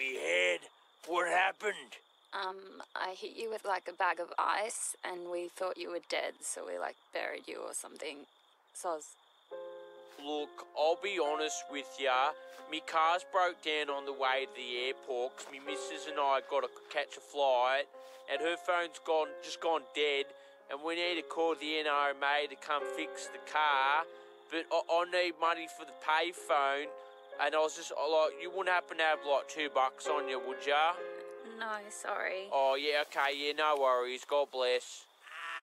me head. What happened? Um, I hit you with like a bag of ice, and we thought you were dead, so we like buried you or something. Soz. Look, I'll be honest with ya. Me car's broke down on the way to the airport 'cause me missus and I got to catch a flight, and her phone's gone, just gone dead, and we need to call the NRMA to come fix the car. But I, I need money for the payphone, and I was just like, you wouldn't happen to have like two bucks on you, would ya? No, sorry. Oh yeah, okay, yeah, no worries. God bless.